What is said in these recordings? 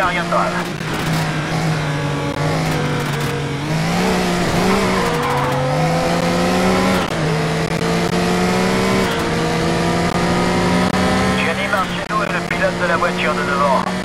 drame. Gianni Marciano est le pilote de la voiture de devant.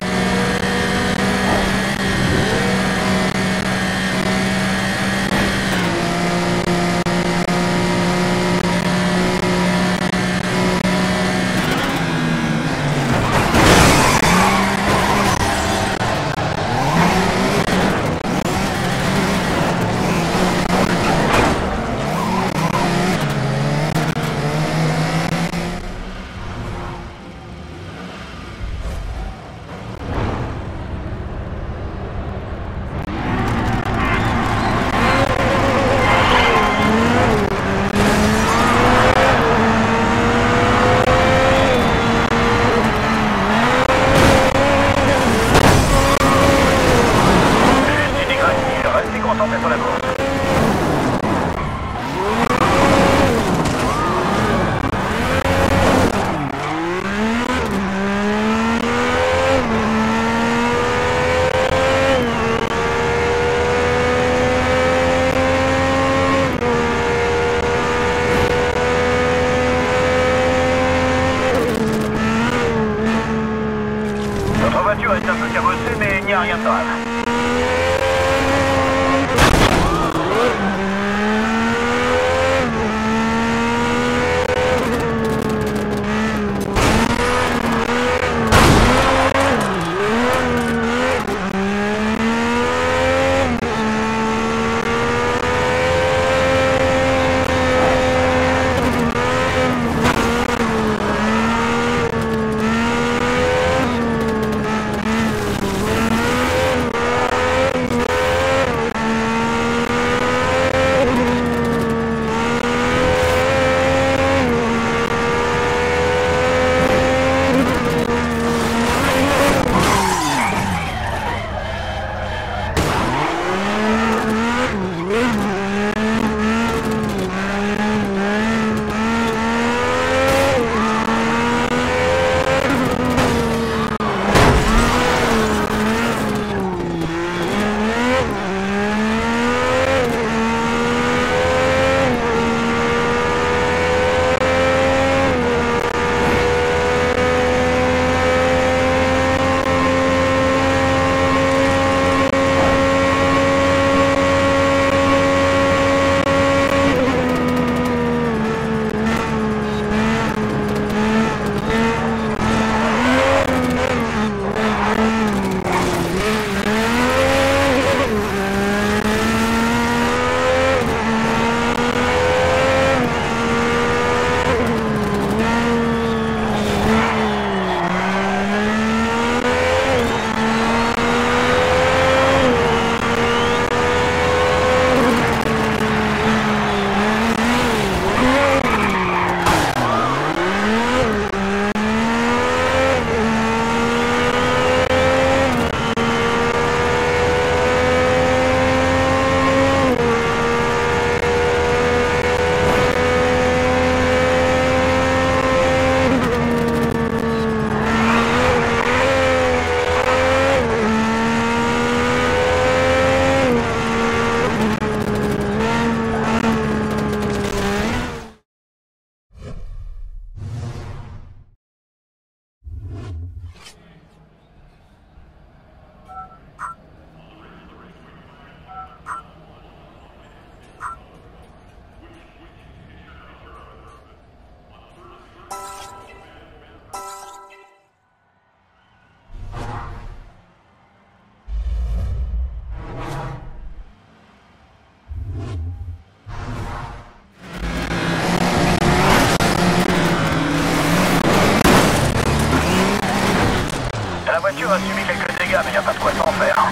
Voiture a subi quelques dégâts, mais il n'y a pas de quoi s'en faire.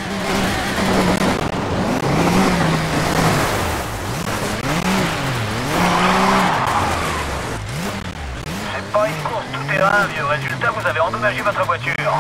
C'est pas une course tout terrain, vieux. Résultat, vous avez endommagé votre voiture.